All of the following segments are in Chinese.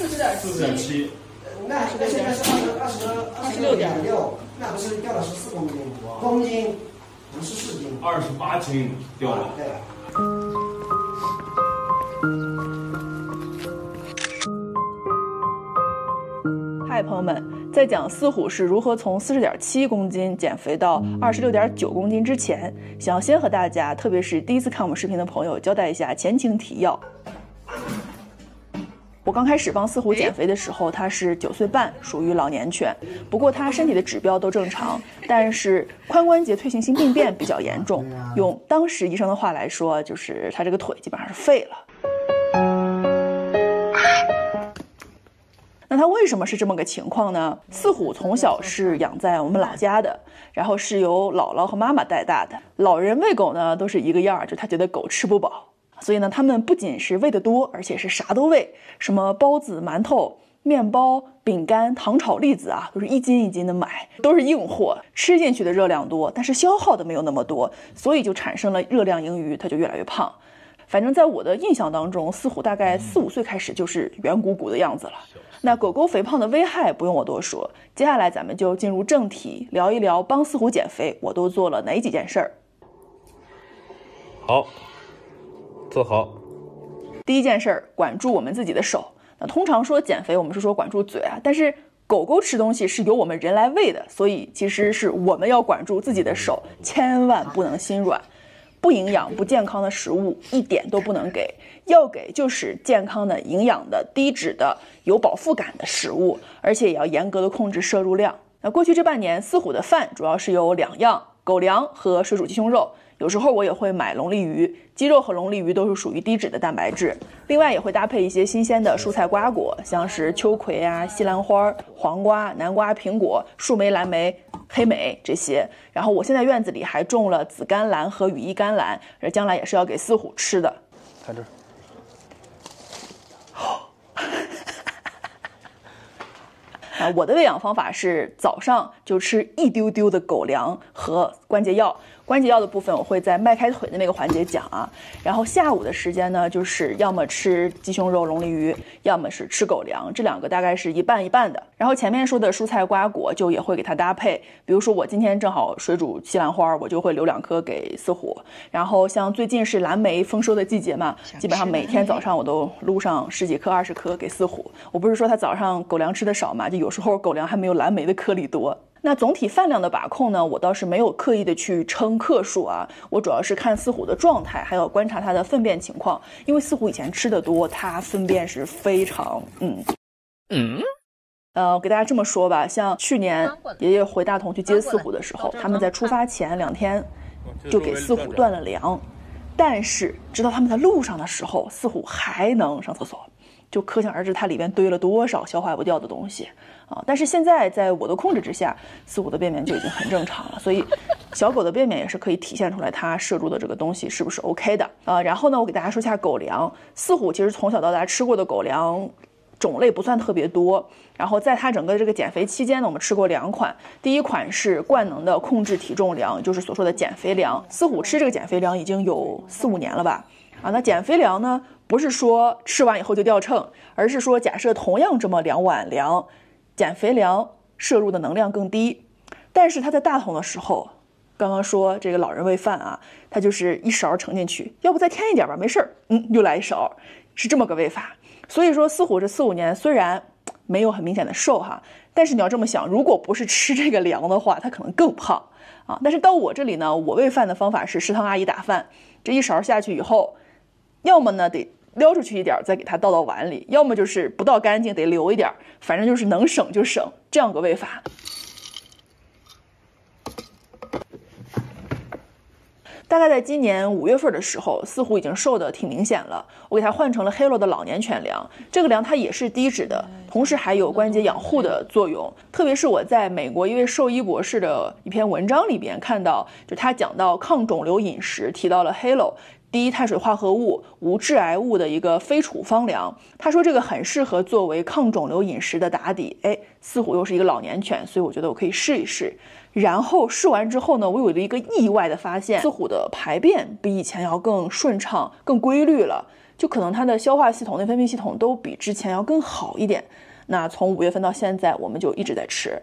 四十点四十点七，那那现在是二十二十二十六点六，那不是掉了十四公斤？公斤不是四斤，二十八斤掉了。对。嗨，朋友们，在讲四虎是如何从四十点七公斤减肥到二十六点九公斤之前，想要先和大家，特别是第一次看我们视频的朋友，交代一下前情提要。我刚开始帮四虎减肥的时候，它是九岁半，属于老年犬。不过它身体的指标都正常，但是髋关节退行性病变比较严重。用当时医生的话来说，就是它这个腿基本上是废了。那它为什么是这么个情况呢？四虎从小是养在我们老家的，然后是由姥姥和妈妈带大的。老人喂狗呢都是一个样儿，就他觉得狗吃不饱。所以呢，他们不仅是喂得多，而且是啥都喂，什么包子、馒头、面包、饼干、糖炒栗子啊，都是一斤一斤的买，都是硬货，吃进去的热量多，但是消耗的没有那么多，所以就产生了热量盈余，它就越来越胖。反正在我的印象当中，四虎大概四五岁开始就是圆鼓鼓的样子了。那狗狗肥胖的危害不用我多说，接下来咱们就进入正题，聊一聊帮四虎减肥，我都做了哪几件事儿。好。做好，第一件事儿，管住我们自己的手。那通常说减肥，我们是说管住嘴啊，但是狗狗吃东西是由我们人来喂的，所以其实是我们要管住自己的手，千万不能心软。不营养、不健康的食物一点都不能给，要给就是健康的、营养的、低脂的、有饱腹感的食物，而且也要严格的控制摄入量。那过去这半年，四虎的饭主要是有两样：狗粮和水煮鸡胸肉。有时候我也会买龙利鱼，鸡肉和龙利鱼都是属于低脂的蛋白质。另外也会搭配一些新鲜的蔬菜瓜果，像是秋葵啊、西兰花、黄瓜、南瓜、苹果、树莓、蓝莓、黑莓这些。然后我现在院子里还种了紫甘蓝和羽衣甘蓝，而将来也是要给四虎吃的。看这。啊，我的喂养方法是早上就吃一丢丢的狗粮和关节药。关节药的部分我会在迈开腿的那个环节讲啊，然后下午的时间呢，就是要么吃鸡胸肉、龙利鱼，要么是吃狗粮，这两个大概是一半一半的。然后前面说的蔬菜瓜果就也会给它搭配，比如说我今天正好水煮西兰花，我就会留两颗给四虎。然后像最近是蓝莓丰收的季节嘛，基本上每天早上我都撸上十几颗、二十颗给四虎。我不是说它早上狗粮吃的少嘛，就有时候狗粮还没有蓝莓的颗粒多。那总体饭量的把控呢，我倒是没有刻意的去称克数啊，我主要是看四虎的状态，还有观察它的粪便情况。因为四虎以前吃的多，它粪便是非常嗯嗯，呃，我给大家这么说吧，像去年爷爷回大同去接四虎的时候，他们在出发前两天就给四虎断了粮，但是直到他们在路上的时候，四虎还能上厕所。就可想而知，它里面堆了多少消化不掉的东西啊！但是现在在我的控制之下，四虎的便便就已经很正常了。所以，小狗的便便也是可以体现出来它摄入的这个东西是不是 OK 的啊？然后呢，我给大家说一下狗粮。四虎其实从小到大吃过的狗粮种类不算特别多。然后在它整个这个减肥期间呢，我们吃过两款。第一款是冠能的控制体重粮，就是所说的减肥粮。四虎吃这个减肥粮已经有四五年了吧？啊，那减肥粮呢？不是说吃完以后就掉秤，而是说假设同样这么两碗粮，减肥粮摄入的能量更低，但是它在大桶的时候，刚刚说这个老人喂饭啊，他就是一勺盛进去，要不再添一点吧，没事儿，嗯，又来一勺，是这么个喂法。所以说四虎这四五年虽然没有很明显的瘦哈，但是你要这么想，如果不是吃这个粮的话，他可能更胖啊。但是到我这里呢，我喂饭的方法是食堂阿姨打饭，这一勺下去以后，要么呢得。撩出去一点，再给它倒到碗里，要么就是不倒干净，得留一点，反正就是能省就省，这样个喂法。大概在今年五月份的时候，似乎已经瘦的挺明显了，我给它换成了 Halo 的老年犬粮，这个粮它也是低脂的，同时还有关节养护的作用。特别是我在美国一位兽医博士的一篇文章里边看到，就他讲到抗肿瘤饮食，提到了 Halo。低碳水化合物、无致癌物的一个非处方粮，他说这个很适合作为抗肿瘤饮食的打底。哎，四虎又是一个老年犬，所以我觉得我可以试一试。然后试完之后呢，我有了一个意外的发现，四虎的排便比以前要更顺畅、更规律了。就可能它的消化系统、内分泌系统都比之前要更好一点。那从五月份到现在，我们就一直在吃，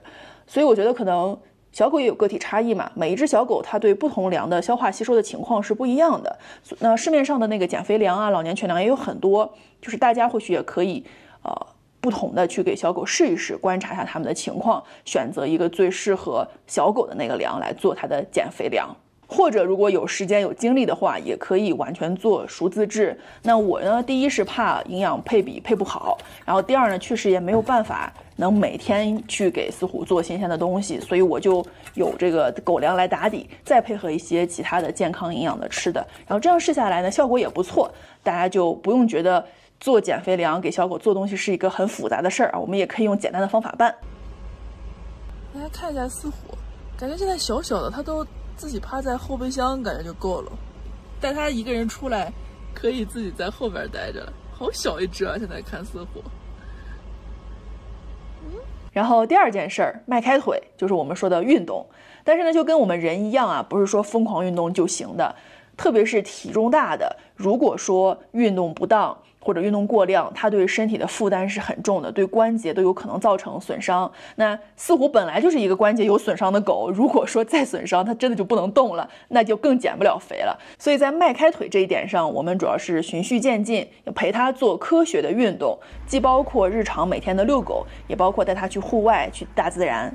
所以我觉得可能小狗也有个体差异嘛，每一只小狗它对不同粮的消化吸收的情况是不一样的。那市面上的那个减肥粮啊、老年犬粮也有很多，就是大家或许也可以呃不同的去给小狗试一试，观察一下它们的情况，选择一个最适合小狗的那个粮来做它的减肥粮。或者如果有时间有精力的话，也可以完全做熟自制。那我呢，第一是怕营养配比配不好，然后第二呢，确实也没有办法能每天去给四虎做新鲜的东西，所以我就有这个狗粮来打底，再配合一些其他的健康营养的吃的，然后这样试下来呢，效果也不错。大家就不用觉得做减肥粮给小狗做东西是一个很复杂的事儿啊，我们也可以用简单的方法办。大家看一下四虎，感觉现在小小的，它都。自己趴在后备箱，感觉就够了。带它一个人出来，可以自己在后边待着。好小一只啊！现在看似乎。然后第二件事儿，迈开腿，就是我们说的运动。但是呢，就跟我们人一样啊，不是说疯狂运动就行的。特别是体重大的，如果说运动不当。或者运动过量，它对身体的负担是很重的，对关节都有可能造成损伤。那四虎本来就是一个关节有损伤的狗，如果说再损伤，它真的就不能动了，那就更减不了肥了。所以在迈开腿这一点上，我们主要是循序渐进，陪它做科学的运动，既包括日常每天的遛狗，也包括带它去户外去大自然。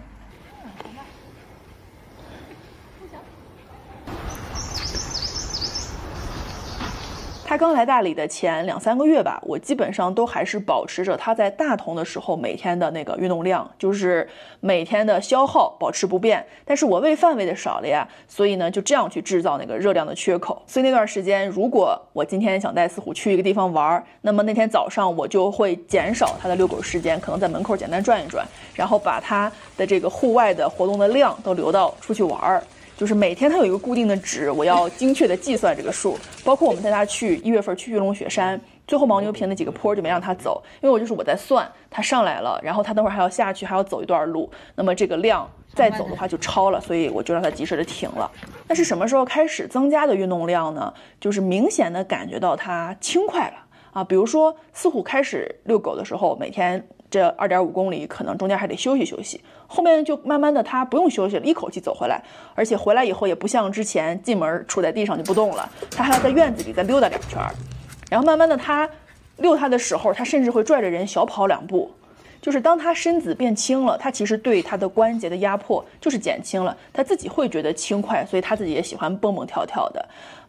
他刚来大理的前两三个月吧，我基本上都还是保持着他在大同的时候每天的那个运动量，就是每天的消耗保持不变。但是我喂饭喂的少了呀，所以呢就这样去制造那个热量的缺口。所以那段时间，如果我今天想带四虎去一个地方玩，那么那天早上我就会减少他的遛狗时间，可能在门口简单转一转，然后把他的这个户外的活动的量都留到出去玩儿。就是每天它有一个固定的值，我要精确的计算这个数。包括我们带它去一月份去玉龙雪山，最后牦牛坪那几个坡就没让它走，因为我就是我在算它上来了，然后它等会儿还要下去，还要走一段路，那么这个量再走的话就超了，所以我就让它及时的停了。那是什么时候开始增加的运动量呢？就是明显的感觉到它轻快了啊，比如说四虎开始遛狗的时候，每天。这二点五公里可能中间还得休息休息，后面就慢慢的他不用休息了，一口气走回来，而且回来以后也不像之前进门杵在地上就不动了，他还要在院子里再溜达两圈，然后慢慢的他遛他的时候，他甚至会拽着人小跑两步，就是当他身子变轻了，他其实对他的关节的压迫就是减轻了，他自己会觉得轻快，所以他自己也喜欢蹦蹦跳跳的。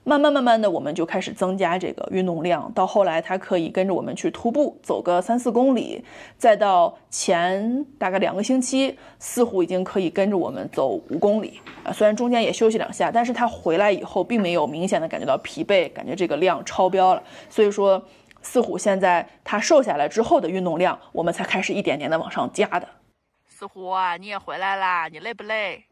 慢慢慢慢的，我们就开始增加这个运动量，到后来他可以跟着我们去徒步走个三四公里，再到前大概两个星期，似乎已经可以跟着我们走五公里啊。虽然中间也休息两下，但是他回来以后并没有明显的感觉到疲惫，感觉这个量超标了。所以说，四虎现在他瘦下来之后的运动量，我们才开始一点点的往上加的。四虎啊，你也回来啦，你累不累？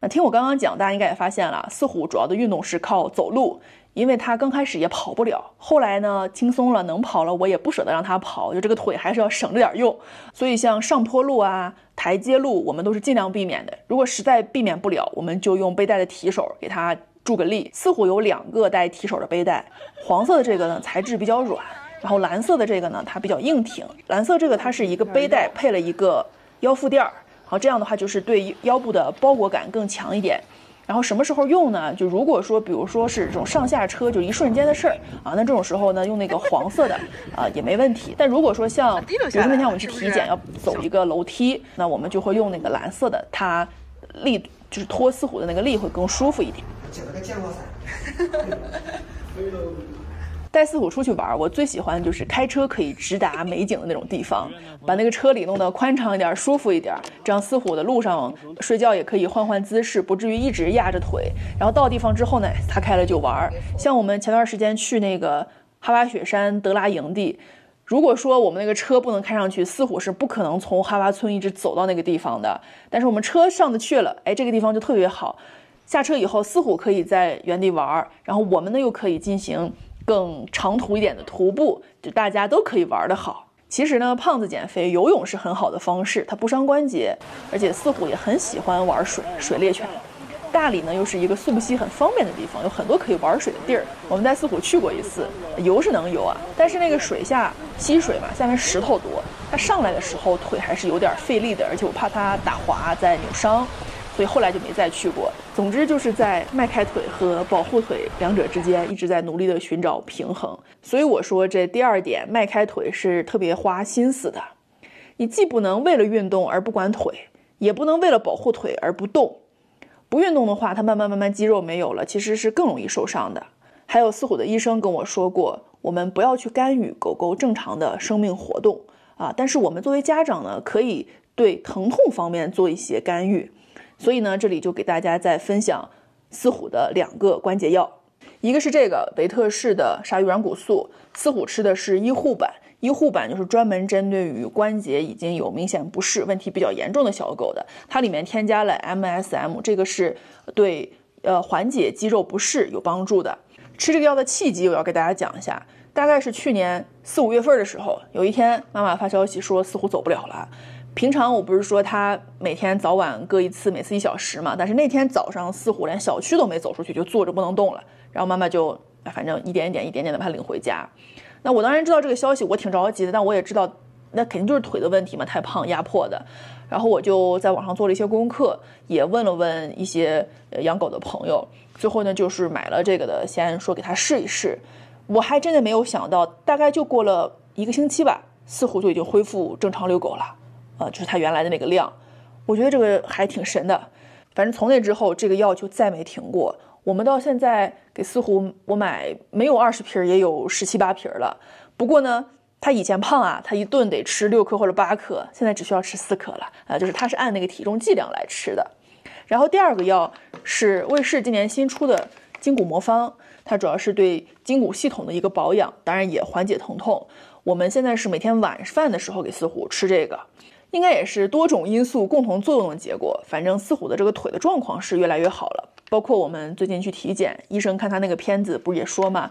那听我刚刚讲，大家应该也发现了，四虎主要的运动是靠走路，因为他刚开始也跑不了，后来呢轻松了，能跑了，我也不舍得让他跑，就这个腿还是要省着点用。所以像上坡路啊、台阶路，我们都是尽量避免的。如果实在避免不了，我们就用背带的提手给它助个力。似乎有两个带提手的背带，黄色的这个呢材质比较软，然后蓝色的这个呢它比较硬挺。蓝色这个它是一个背带配了一个腰腹垫儿。然后，这样的话就是对腰部的包裹感更强一点。然后什么时候用呢？就如果说，比如说是这种上下车就一瞬间的事儿啊，那这种时候呢，用那个黄色的啊也没问题。但如果说像，比如说那天我们去体检要走一个楼梯，那我们就会用那个蓝色的，它力就是拖四虎的那个力会更舒服一点。捡了个降落伞。带四虎出去玩，我最喜欢就是开车可以直达美景的那种地方，把那个车里弄得宽敞一点、舒服一点，这样四虎的路上睡觉也可以换换姿势，不至于一直压着腿。然后到地方之后呢，他开了就玩。像我们前段时间去那个哈巴雪山德拉营地，如果说我们那个车不能开上去，四虎是不可能从哈巴村一直走到那个地方的。但是我们车上的去了，哎，这个地方就特别好。下车以后，四虎可以在原地玩儿，然后我们呢又可以进行。更长途一点的徒步，就大家都可以玩得好。其实呢，胖子减肥游泳是很好的方式，它不伤关节，而且四虎也很喜欢玩水，水猎犬。大理呢又是一个溯溪很方便的地方，有很多可以玩水的地儿。我们在四虎去过一次，游是能游啊，但是那个水下溪水嘛，下面石头多，它上来的时候腿还是有点费力的，而且我怕它打滑再扭伤。所以后来就没再去过。总之就是在迈开腿和保护腿两者之间一直在努力的寻找平衡。所以我说这第二点，迈开腿是特别花心思的。你既不能为了运动而不管腿，也不能为了保护腿而不动。不运动的话，它慢慢慢慢肌肉没有了，其实是更容易受伤的。还有四虎的医生跟我说过，我们不要去干预狗狗正常的生命活动啊。但是我们作为家长呢，可以对疼痛方面做一些干预。所以呢，这里就给大家再分享四虎的两个关节药，一个是这个维特氏的鲨鱼软骨素，四虎吃的是医护版，医护版就是专门针对于关节已经有明显不适、问题比较严重的小狗的，它里面添加了 MSM，这个是对呃缓解肌肉不适有帮助的。吃这个药的契机我要给大家讲一下，大概是去年四五月份的时候，有一天妈妈发消息说四虎走不了了。平常我不是说他每天早晚各一次，每次一小时嘛。但是那天早上似乎连小区都没走出去，就坐着不能动了。然后妈妈就反正一点一点、一点点的把他领回家。那我当然知道这个消息，我挺着急的。但我也知道，那肯定就是腿的问题嘛，太胖压迫的。然后我就在网上做了一些功课，也问了问一些养狗的朋友。最后呢，就是买了这个的，先说给他试一试。我还真的没有想到，大概就过了一个星期吧，似乎就已经恢复正常遛狗了。呃，就是它原来的那个量，我觉得这个还挺神的。反正从那之后，这个药就再没停过。我们到现在给四虎，我买没有二十瓶，也有十七八瓶了。不过呢，它以前胖啊，它一顿得吃六颗或者八颗，现在只需要吃四颗了。啊，就是它是按那个体重剂量来吃的。然后第二个药是卫士今年新出的筋骨魔方，它主要是对筋骨系统的一个保养，当然也缓解疼痛。我们现在是每天晚饭的时候给四虎吃这个。应该也是多种因素共同作用的结果。反正四虎的这个腿的状况是越来越好了。包括我们最近去体检，医生看他那个片子，不是也说嘛，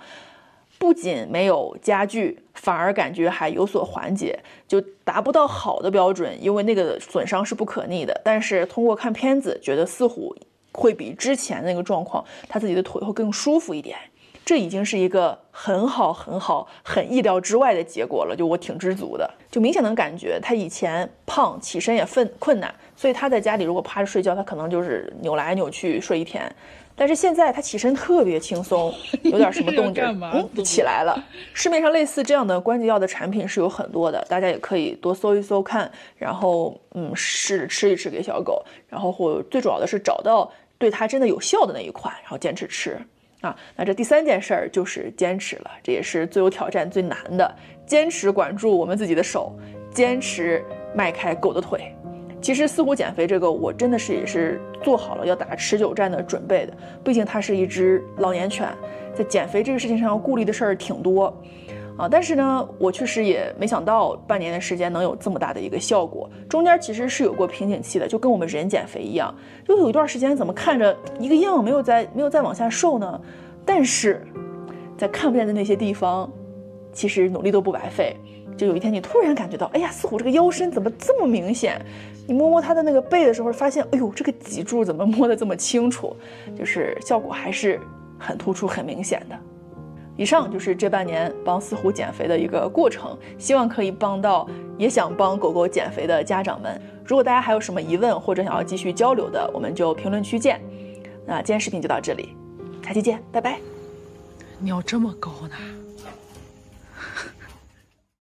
不仅没有加剧，反而感觉还有所缓解，就达不到好的标准，因为那个损伤是不可逆的。但是通过看片子，觉得四虎会比之前那个状况，他自己的腿会更舒服一点。这已经是一个很好、很好、很意料之外的结果了，就我挺知足的。就明显能感觉他以前胖，起身也困困难，所以他在家里如果趴着睡觉，他可能就是扭来扭去睡一天。但是现在他起身特别轻松，有点什么动静，嗯，起来了。市面上类似这样的关节药的产品是有很多的，大家也可以多搜一搜看，然后嗯，试着吃一吃给小狗，然后或最主要的是找到对它真的有效的那一款，然后坚持吃。啊，那这第三件事儿就是坚持了，这也是最有挑战、最难的。坚持管住我们自己的手，坚持迈开狗的腿。其实四虎减肥这个，我真的是也是做好了要打持久战的准备的。毕竟它是一只老年犬，在减肥这个事情上要顾虑的事儿挺多。啊，但是呢，我确实也没想到半年的时间能有这么大的一个效果。中间其实是有过瓶颈期的，就跟我们人减肥一样，就有一段时间怎么看着一个样，没有再没有再往下瘦呢？但是，在看不见的那些地方，其实努力都不白费。就有一天你突然感觉到，哎呀，似乎这个腰身怎么这么明显？你摸摸他的那个背的时候，发现，哎呦，这个脊柱怎么摸得这么清楚？就是效果还是很突出、很明显的。以上就是这半年帮四虎减肥的一个过程，希望可以帮到也想帮狗狗减肥的家长们。如果大家还有什么疑问或者想要继续交流的，我们就评论区见。那今天视频就到这里，下期见，拜拜。你要这么高呢？